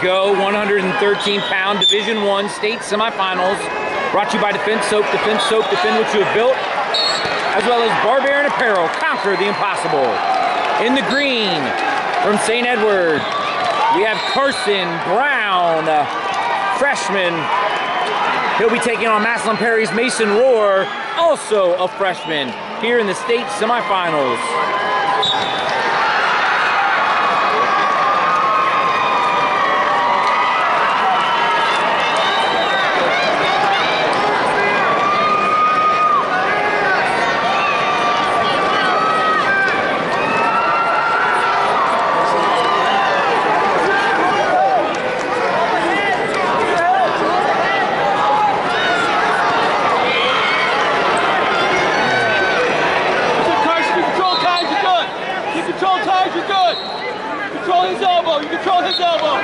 go. 113 pound Division One state semifinals. Brought to you by Defense Soap. Defense Soap. Defend what you have built. As well as Barbarian Apparel. Conquer the impossible. In the green from St. Edward, we have Karson Brown, freshman. He'll be taking on Massillon Perry's Mason Rohr, also a freshman, here in the state semifinals. Karson, you control ties, you're good. You control ties, you're good. Control his elbow, you control his elbow.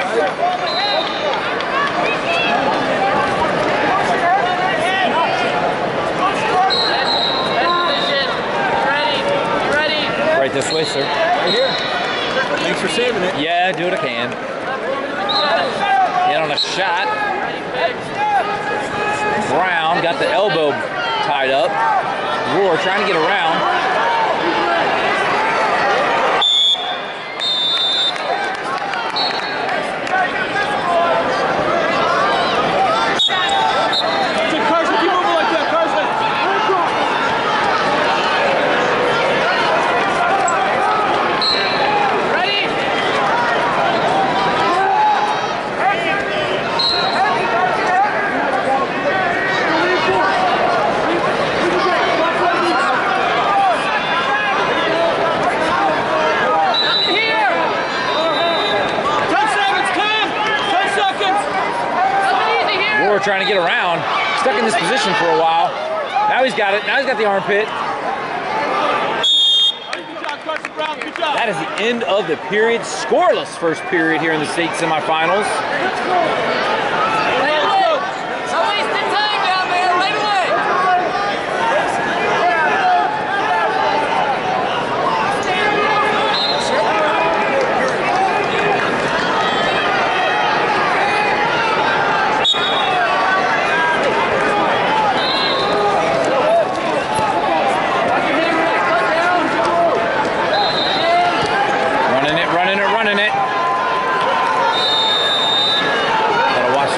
Right this way, sir. Right here. Thanks for saving it. Yeah, do what I can. Get on a shot. Brown got the elbow tied up. Rohr trying to get around. Karson, keep moving like that, Karson. Ten seconds, ten. Ten seconds. Rohr trying to get around. Stuck in this position for a while. Now he's got it. Now he's got the armpit. That is the end of the period. Scoreless first period here in the state semifinals. Let's go. Running it, running it. Gotta watch.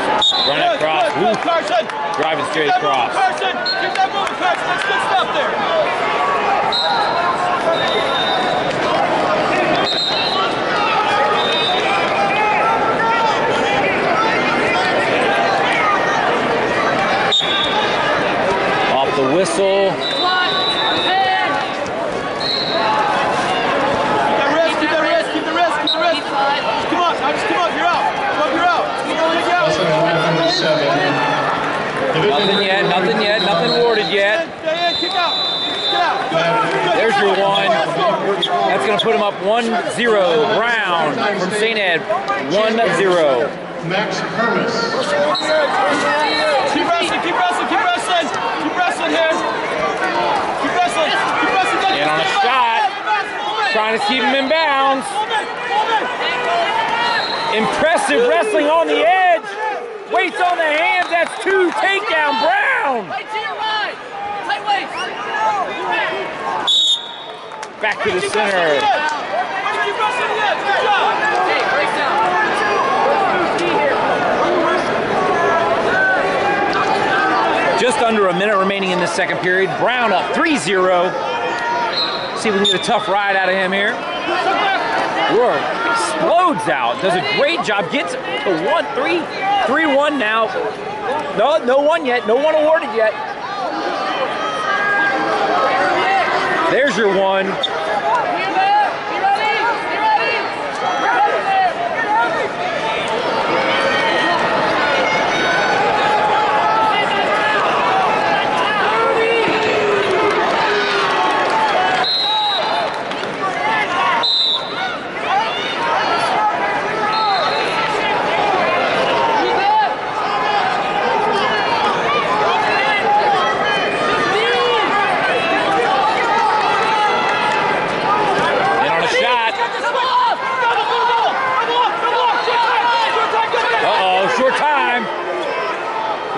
Running Good, across. good. Karson. Driving straight Keep moving, across. Karson. Keep that moving, Karson. That's good stuff there. Off the whistle. Keep that wrist, keep that wrist, keep the wrist, keep the wrist. Just come up, now just come up, you're out. Come up, you're out. Keep going, you're out. Also number seven. Division Nothing three yet, nothing yet, nothing awarded yet. Stay in, kick out. Get out. Good, good. There's your Good. One. That's gonna put him up 1-0. Brown from St. Ed, 1-0. Max Hermes. Keep wrestling, keep wrestling, keep wrestling. Keep wrestling here. Keep wrestling, keep wrestling. In on a shot. Trying to keep him in bounds. Impressive wrestling on the edge. Weights on the hands. That's two. Takedown, Brown. Back to the center. Keep wrestling yet. Good job. Just under a minute remaining in the second period. Brown up 3-0. See if we can get a tough ride out of him here. Rohr explodes out. Does a great job. Gets to 1-3. 3-1 now. No, no one yet. No one awarded yet. There's your one.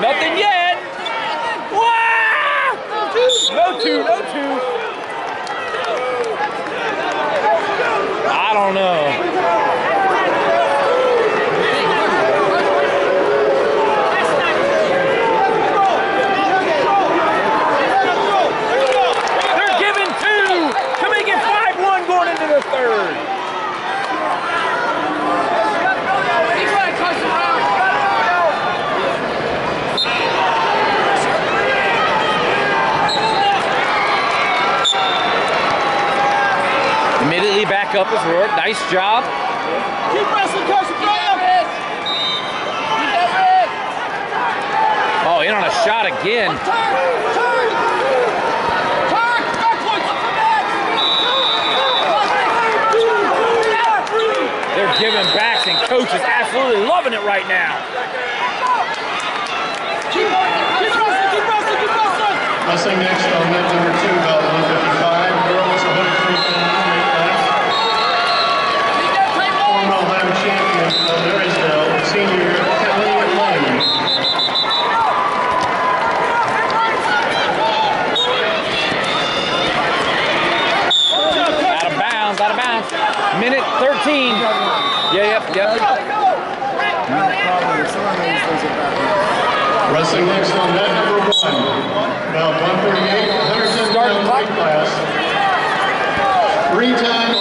Nothing yet. No two, no two. I don't know. They're giving two to make it 5-1 going into the third. Immediately back up with Rourke. Nice job. Keep wrestling, Karson. Throw him. Oh, in on a shot again. They're giving backs, and coach is absolutely loving it right now. Keep wrestling, keep wrestling, keep wrestling. Wrestling next on net number two, belt 155, girls 103 pounds, weight class. Former Ohio champion of Marysville, senior Kelly Lane. Out of bounds, out of bounds. Minute 13. Yeah, yep, yep. Wrestling next on net number one, belt 138, 110 Start pounds weight class. Three-time